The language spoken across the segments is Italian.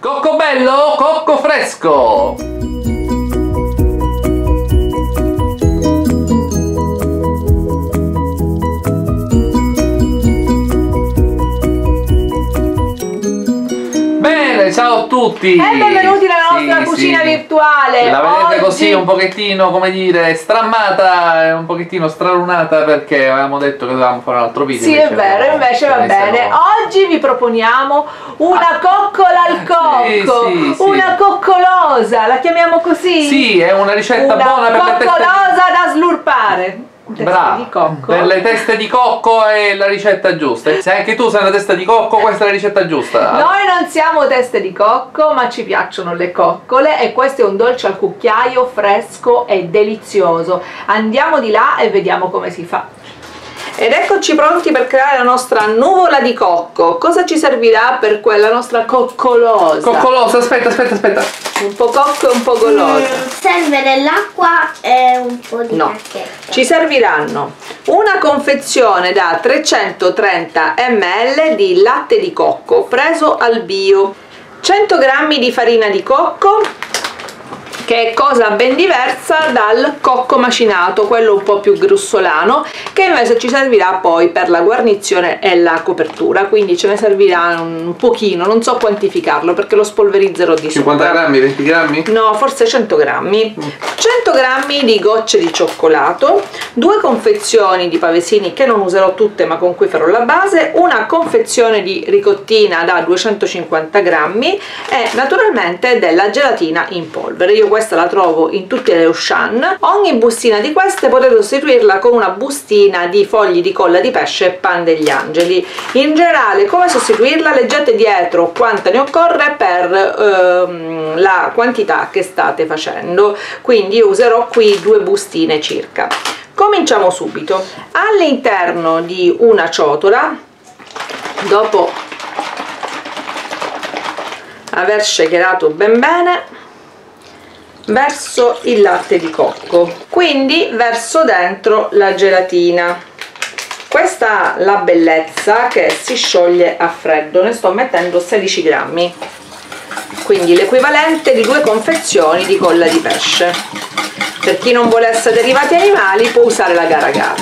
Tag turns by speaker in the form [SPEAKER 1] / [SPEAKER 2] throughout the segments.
[SPEAKER 1] Cocco bello, cocco fresco! Tutti!
[SPEAKER 2] E benvenuti nella
[SPEAKER 1] Sì,
[SPEAKER 2] nostra cucina
[SPEAKER 1] sì.
[SPEAKER 2] virtuale.
[SPEAKER 1] La vedete
[SPEAKER 2] Oggi-
[SPEAKER 1] così un pochettino, come dire, strammata un pochettino stralunata perché avevamo detto che dovevamo fare un altro video.
[SPEAKER 2] Sì, è vero,
[SPEAKER 1] no,
[SPEAKER 2] invece va
[SPEAKER 1] ce ne
[SPEAKER 2] bene.
[SPEAKER 1] siamo-
[SPEAKER 2] Oggi vi proponiamo una coccola al cocco,
[SPEAKER 1] Sì, sì, sì.
[SPEAKER 2] una coccolosa, la chiamiamo così?
[SPEAKER 1] Sì, è una ricetta
[SPEAKER 2] una
[SPEAKER 1] buona per le
[SPEAKER 2] coccolosa da slurpare. Cocco.
[SPEAKER 1] per le teste di cocco è la ricetta giusta. Se anche tu sei una testa di cocco, questa è la ricetta giusta.
[SPEAKER 2] Noi non siamo teste di cocco, ma ci piacciono le coccole e questo è un dolce al cucchiaio fresco e delizioso. Andiamo di là e vediamo come si fa. Ed eccoci pronti per creare la nostra nuvola di cocco. Cosa ci servirà per quella nostra coccolosa?
[SPEAKER 1] Coccolosa, aspetta, aspetta, aspetta.
[SPEAKER 2] un po' cocco e un po' golosa.
[SPEAKER 3] Serve dell'acqua e un po' di
[SPEAKER 2] No.
[SPEAKER 3] cacchetta.
[SPEAKER 2] Ci serviranno una confezione da 330 ml di latte di cocco preso al bio, 100 g di farina di cocco, che è cosa ben diversa dal cocco macinato, quello un po' più grossolano, che invece ci servirà poi per la guarnizione e la copertura, quindi ce ne servirà un pochino, non so quantificarlo perché lo spolverizzerò di
[SPEAKER 1] 50
[SPEAKER 2] sopra.
[SPEAKER 1] grammi, 20 grammi?
[SPEAKER 2] No, forse 100 grammi. 100 grammi di gocce di cioccolato, due confezioni di pavesini che non userò tutte ma con cui farò la base, una confezione di ricottina da 250 grammi e naturalmente della gelatina in polvere. Io questa la trovo in tutte le Auchan. Ogni bustina di queste potete sostituirla con una bustina di fogli di colla di pesce e pan degli angeli. In generale, come sostituirla? Leggete dietro quanta ne occorre per ehm, la quantità che state facendo. Quindi io userò qui due bustine circa. Cominciamo subito. All'interno di una ciotola, dopo aver shakerato ben bene, verso il latte di cocco quindi verso dentro la gelatina. Questa la bellezza che si scioglie a freddo ne sto mettendo 16 grammi quindi l'equivalente di due confezioni di colla di pesce. Per chi non volesse derivati animali può usare la gara gara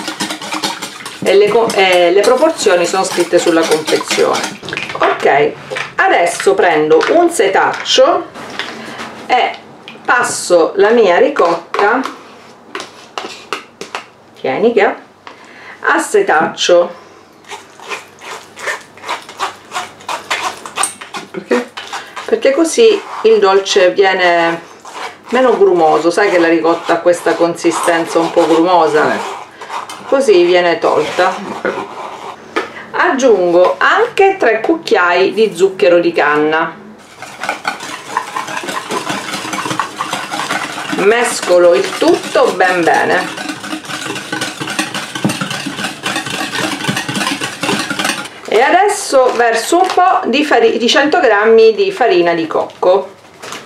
[SPEAKER 2] e le, co- e le proporzioni sono scritte sulla confezione. Ok adesso prendo un setaccio e passo la mia ricotta tieni che a setaccio.
[SPEAKER 1] Perché?
[SPEAKER 2] perché così il dolce viene meno grumoso. Sai che la ricotta ha questa consistenza un po' grumosa?
[SPEAKER 1] Eh,
[SPEAKER 2] così viene tolta. Aggiungo anche 3 cucchiai di zucchero di canna mescolo il tutto ben bene. E adesso verso un po' di, di 100 g di farina di cocco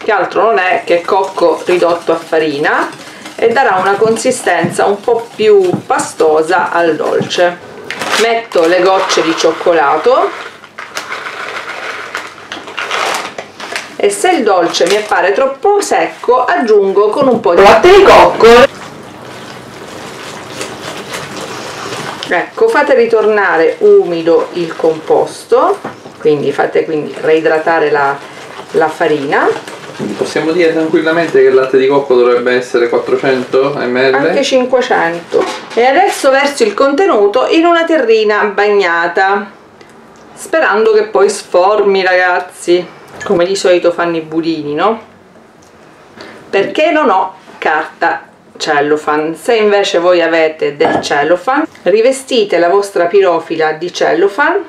[SPEAKER 2] che altro non è che cocco ridotto a farina e darà una consistenza un po' più pastosa al dolce. Metto le gocce di cioccolato e se il dolce mi appare troppo secco aggiungo con un po' di latte di cocco. Ecco fate ritornare umido il composto quindi fate quindi reidratare la, la farina.
[SPEAKER 1] Possiamo dire tranquillamente che il latte di cocco dovrebbe essere 400 ml?
[SPEAKER 2] anche 500 e adesso verso il contenuto in una terrina bagnata sperando che poi sformi ragazzi come di solito fanno i budini no? perché non ho carta cellophane se invece voi avete del cellophane rivestite la vostra pirofila di cellophane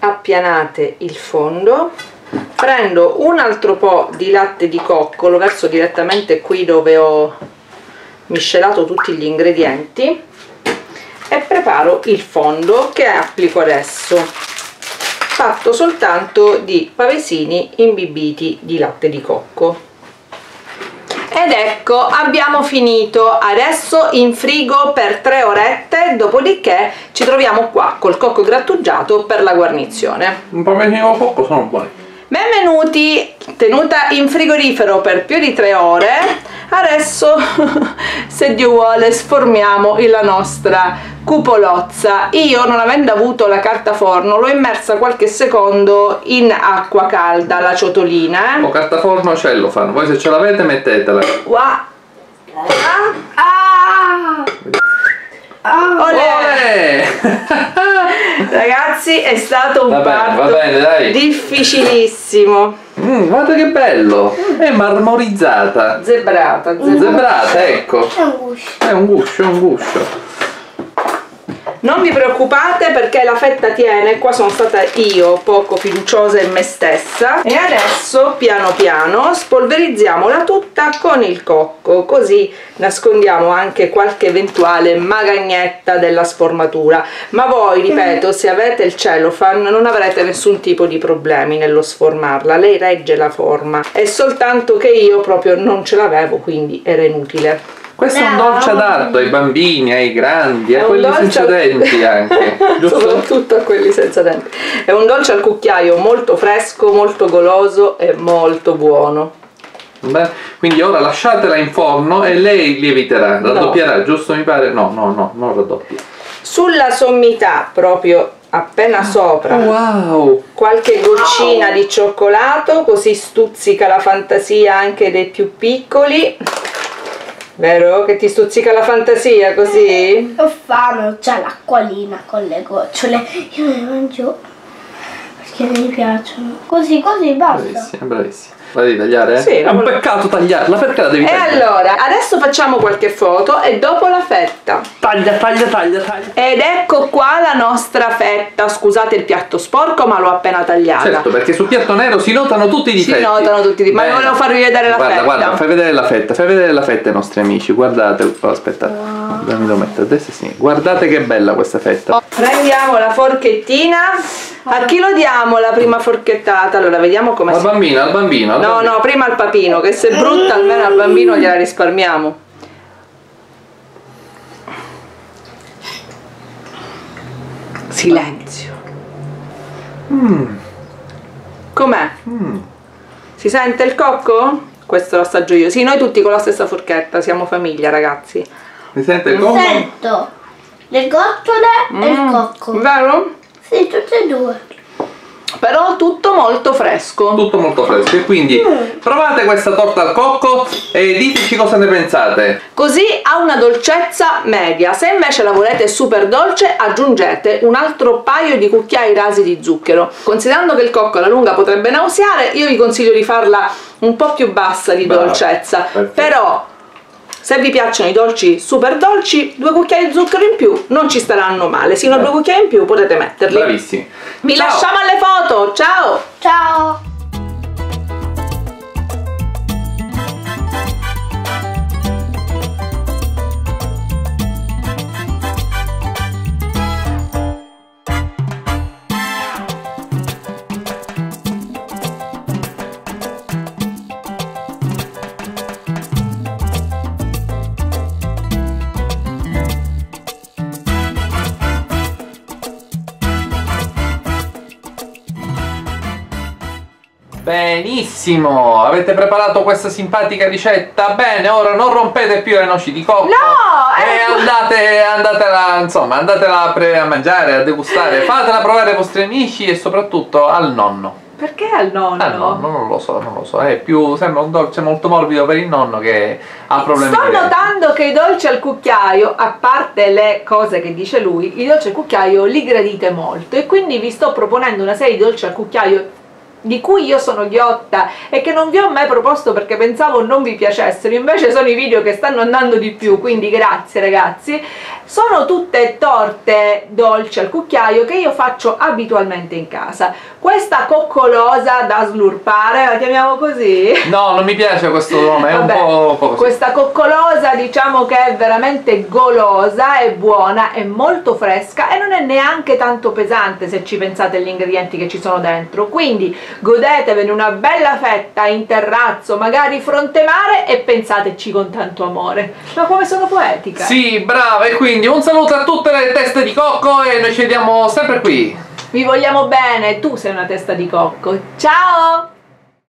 [SPEAKER 2] appianate il fondo prendo un altro po' di latte di cocco lo verso direttamente qui dove ho miscelato tutti gli ingredienti e preparo il fondo che applico adesso fatto soltanto di pavesini imbibiti di latte di cocco. Ed ecco abbiamo finito. Adesso in frigo per 3 orette dopodiché ci troviamo qua col cocco grattugiato per la guarnizione.
[SPEAKER 1] Un po' meno cocco sono buoni.
[SPEAKER 2] benvenuti. Tenuta in frigorifero per più di tre ore adesso se Dio vuole sformiamo la nostra cupolozza io non avendo avuto la carta forno l'ho immersa qualche secondo in acqua calda la ciotolina eh.
[SPEAKER 1] O carta forno cellophane, voi se ce l'avete mettetela.
[SPEAKER 2] Qua.
[SPEAKER 3] Ah!
[SPEAKER 2] Olè!
[SPEAKER 1] Olè!
[SPEAKER 2] ragazzi è stato un
[SPEAKER 1] Va bene, va bene,
[SPEAKER 2] difficilissimo
[SPEAKER 1] Mm, guarda che bello! È marmorizzata.
[SPEAKER 2] zebrata, zebrata.
[SPEAKER 1] Zebrata, ecco.
[SPEAKER 3] È un guscio.
[SPEAKER 1] È un guscio, è un guscio.
[SPEAKER 2] Non vi preoccupate perché la fetta tiene, qua sono stata io poco fiduciosa in me stessa. E adesso piano piano spolverizziamola tutta con il cocco così nascondiamo anche qualche eventuale magagnetta della sformatura. Ma voi ripeto se avete il cellophane non avrete nessun tipo di problemi nello sformarla. Lei regge la forma. È soltanto che io proprio non ce l'avevo quindi era inutile
[SPEAKER 1] Questo è un dolce adatto ai bambini, ai grandi, a
[SPEAKER 2] un
[SPEAKER 1] quelli
[SPEAKER 2] dolce
[SPEAKER 1] senza
[SPEAKER 2] al-
[SPEAKER 1] denti anche. Giusto?
[SPEAKER 2] soprattutto a quelli senza denti è un dolce al cucchiaio molto fresco molto goloso e molto buono
[SPEAKER 1] Beh, quindi ora lasciatela in forno e lei lieviterà, raddoppierà, giusto mi pare? No, no, no, non raddoppia.
[SPEAKER 2] sulla sommità proprio appena sopra
[SPEAKER 1] Wow!
[SPEAKER 2] qualche goccina di cioccolato così stuzzica la fantasia anche dei più piccoli vero che ti stuzzica la fantasia così
[SPEAKER 3] Ho fame, ho già l'acquolina con le gocciole. Io le mangio perché mi piacciono. Così, così, basta.
[SPEAKER 1] Bravissima, bravissima. La devi tagliare?
[SPEAKER 2] Sì,
[SPEAKER 1] È un peccato tagliarla, perché la devi
[SPEAKER 2] e
[SPEAKER 1] tagliare?
[SPEAKER 2] allora adesso facciamo qualche foto e dopo la fetta
[SPEAKER 1] Taglia, taglia, taglia, taglia.
[SPEAKER 2] Ed ecco qua la nostra fetta, scusate il piatto sporco ma l'ho appena tagliata.
[SPEAKER 1] Certo, perché sul piatto nero si notano tutti i
[SPEAKER 2] Si
[SPEAKER 1] difetti.
[SPEAKER 2] notano tutti i difetti, ma
[SPEAKER 1] Bene.
[SPEAKER 2] volevo farvi vedere la
[SPEAKER 1] guarda,
[SPEAKER 2] fetta.
[SPEAKER 1] Guarda, fai vedere la fetta, fai vedere la fetta ai nostri amici, guardate, oh, aspettate, mi devo mettere a destra e a sinistra. Guardate che bella questa fetta.
[SPEAKER 2] Prendiamo la forchettina. A chi lo diamo la prima forchettata? Allora vediamo come
[SPEAKER 1] Al
[SPEAKER 2] si
[SPEAKER 1] bambino, al bambino. al
[SPEAKER 2] No,
[SPEAKER 1] bambino.
[SPEAKER 2] no, prima al papino, che se è brutta almeno al bambino gliela risparmiamo. Silenzio. Com'è?
[SPEAKER 1] Mm.
[SPEAKER 2] Si sente il cocco? Questo lo assaggio io. Sì, noi tutti con la stessa forchetta, siamo famiglia, ragazzi.
[SPEAKER 1] Mi sente il gommo?
[SPEAKER 3] Sento le gocciole e il cocco.
[SPEAKER 2] Vero?
[SPEAKER 3] Sì, tutte e due.
[SPEAKER 2] Però tutto molto fresco.
[SPEAKER 1] Tutto molto fresco e quindi provate questa torta al cocco e diteci cosa ne pensate.
[SPEAKER 2] Così ha una dolcezza media. Se invece la volete super dolce, aggiungete un altro paio di cucchiai rasi di zucchero. Considerando che il cocco alla lunga potrebbe nauseare, io vi consiglio di farla un po' più bassa di
[SPEAKER 1] Brava,
[SPEAKER 2] dolcezza.
[SPEAKER 1] perfetto.
[SPEAKER 2] Però se vi piacciono i dolci super dolci, due cucchiai di zucchero in più non ci staranno male. Sino a due cucchiai in più potete metterli.
[SPEAKER 1] Bravissimi.
[SPEAKER 2] Vi
[SPEAKER 1] Ciao.
[SPEAKER 2] lasciamo alle foto. Ciao!
[SPEAKER 3] Ciao.
[SPEAKER 1] Benissimo, avete preparato questa simpatica ricetta? Bene, ora non rompete più le noci di cocco.
[SPEAKER 2] No,
[SPEAKER 1] E
[SPEAKER 2] ecco.
[SPEAKER 1] andate, andatela, insomma, andatela a, mangiare, a degustare, fatela provare ai vostri amici e soprattutto al nonno.
[SPEAKER 2] Perché al nonno?
[SPEAKER 1] Al nonno, non lo so, non lo so, è più, sembra un dolce molto morbido per il nonno che ha problemi
[SPEAKER 2] Sto notando che i dolci al cucchiaio, a parte le cose che dice lui, i dolci al cucchiaio li gradite molto e quindi vi sto proponendo una serie di dolci al cucchiaio di cui io sono ghiotta e che non vi ho mai proposto perché pensavo non vi piacessero, invece sono i video che stanno andando di più, quindi grazie ragazzi. Sono tutte torte dolci al cucchiaio che io faccio abitualmente in casa. Questa coccolosa da slurpare, la chiamiamo così?
[SPEAKER 1] No, non mi piace questo nome, è
[SPEAKER 2] Vabbè,
[SPEAKER 1] un po', po' così.
[SPEAKER 2] questa coccolosa diciamo che è veramente golosa, è buona, è molto fresca e non è neanche tanto pesante se ci pensate agli ingredienti che ci sono dentro. Quindi godetevene una bella fetta in terrazzo, magari fronte mare e pensateci con tanto amore. Ma come sono poetica!
[SPEAKER 1] Sì, brava, e quindi un saluto a tutte le teste di cocco e noi ci vediamo sempre qui.
[SPEAKER 2] Vi vogliamo bene, tu sei una testa di cocco. Ciao!